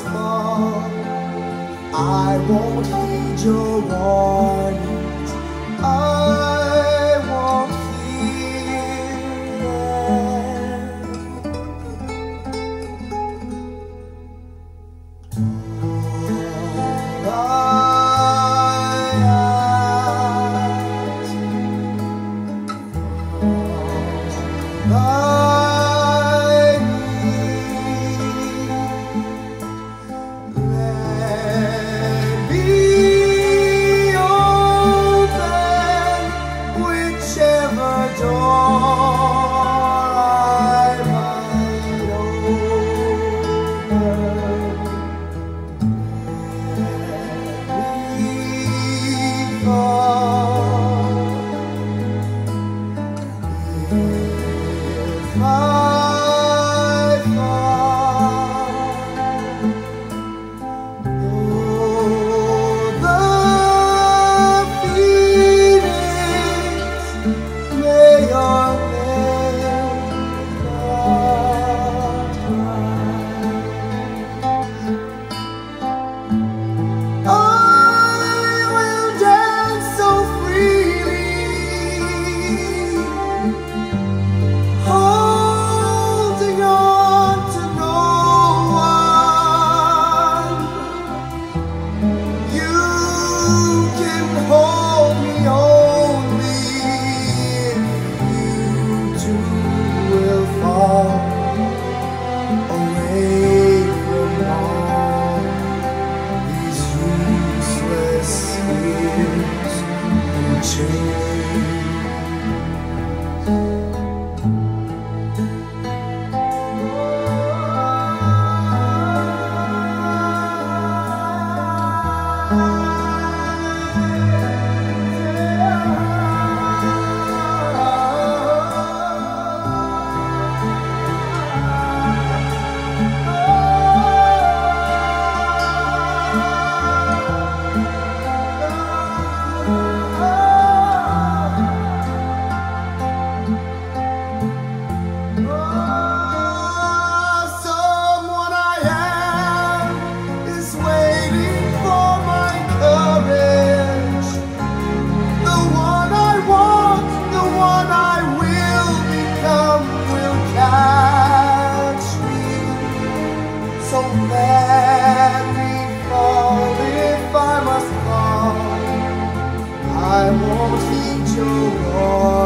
fall I. I won't heed your warnings. Oh. my father. feet your wall.